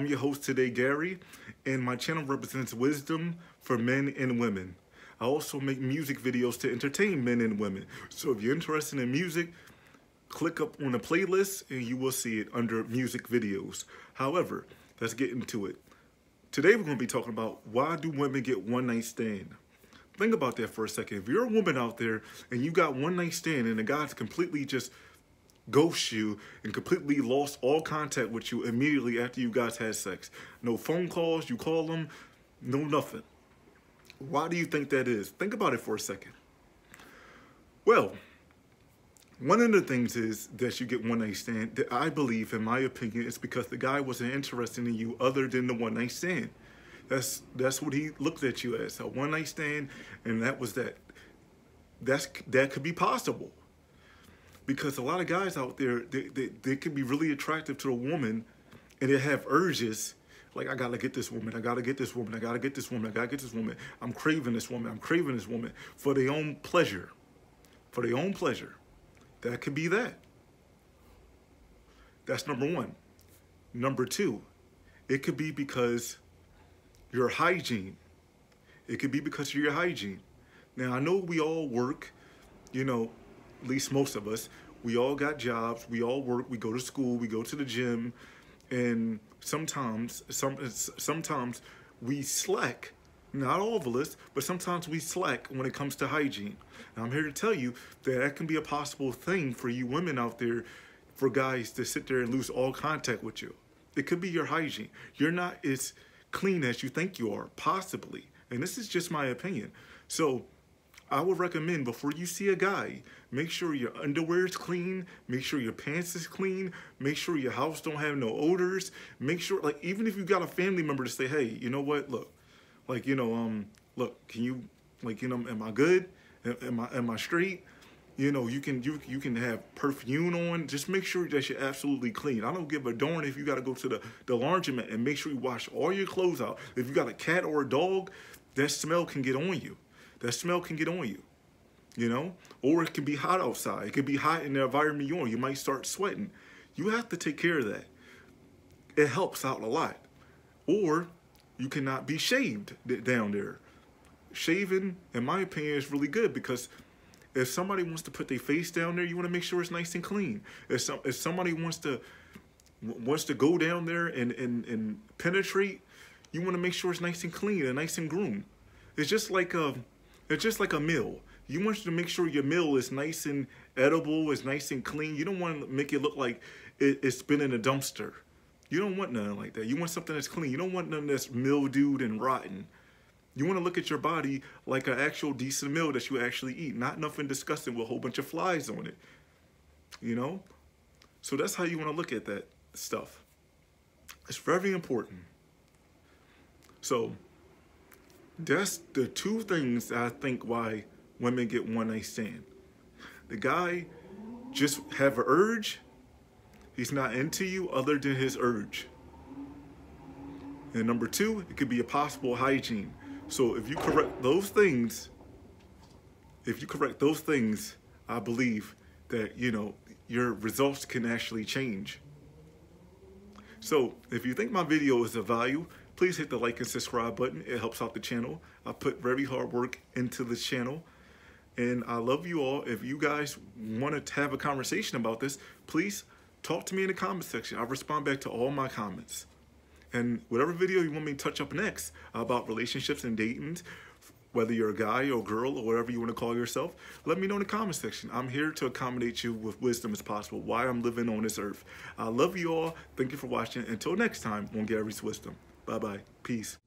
your host today, Gary, and my channel represents wisdom for men and women. I also make music videos to entertain men and women. So if you're interested in music, click up on the playlist and you will see it under music videos. However, let's get into it. Today we're going to be talking about why do women get one night stand? Think about that for a second. If you're a woman out there and you got one night stand and the guy's completely just ghost you and completely lost all contact with you immediately after you guys had sex. No phone calls, you call them, no nothing. Why do you think that is? Think about it for a second. Well, one of the things is that you get one night stand that I believe, in my opinion, is because the guy wasn't interested in you other than the one night stand. That's that's what he looked at you as a one night stand, and that was that. That's that could be possible because a lot of guys out there they, they, they can be really attractive to a woman and they have urges like i gotta get this woman i gotta get this woman i gotta get this woman i gotta get this woman. I'm craving this woman i'm craving this woman. For their own pleasure for their own pleasure that could be that. That's number one. Number two it could be because your hygiene. It could be because of your hygiene. Now i know we all work you know at least most of us, we all got jobs, we all work, we go to school, we go to the gym, and sometimes, some sometimes we slack. Not all of us, but sometimes we slack when it comes to hygiene. And I'm here to tell you that that can be a possible thing for you women out there, for guys to sit there and lose all contact with you. It could be your hygiene. You're not as clean as you think you are, possibly. And this is just my opinion. So I would recommend before you see a guy, make sure your underwear is clean, make sure your pants is clean, make sure your house don't have no odors, make sure like even if you got a family member to say, hey, you know what, look, like you know, um, look, can you like you know, am I good? Am I am I straight? You know, you can you you can have perfume on. Just make sure that you're absolutely clean. I don't give a darn if you got to go to the the laundromat and make sure you wash all your clothes out. If you got a cat or a dog, that smell can get on you that smell can get on you, you know? Or it can be hot outside. It can be hot in the environment you're. You might start sweating. You have to take care of that. It helps out a lot. Or you cannot be shaved down there. Shaving, in my opinion, is really good because if somebody wants to put their face down there, you want to make sure it's nice and clean. If, some, if somebody wants to wants to go down there and, and, and penetrate, you want to make sure it's nice and clean and nice and groomed. It's just like a, it's just like a meal. You want to make sure your meal is nice and edible, is nice and clean. You don't want to make it look like it, it's been in a dumpster. You don't want nothing like that. You want something that's clean. You don't want nothing that's mildewed and rotten. You want to look at your body like an actual decent meal that you actually eat, not nothing disgusting with a whole bunch of flies on it. You know? So that's how you want to look at that stuff. It's very important. So that's the two things I think why women get one night stand. The guy just have an urge. He's not into you other than his urge. And number two, it could be a possible hygiene. So if you correct those things, if you correct those things, I believe that, you know, your results can actually change. So if you think my video is of value, please hit the like and subscribe button. It helps out the channel. I put very hard work into this channel. And I love you all. If you guys want to have a conversation about this, please talk to me in the comment section. I'll respond back to all my comments. And whatever video you want me to touch up next about relationships and dating, whether you're a guy or girl or whatever you want to call yourself, let me know in the comment section. I'm here to accommodate you with wisdom as possible, why I'm living on this earth. I love you all. Thank you for watching. Until next time on Gary's Wisdom. Bye-bye. Peace.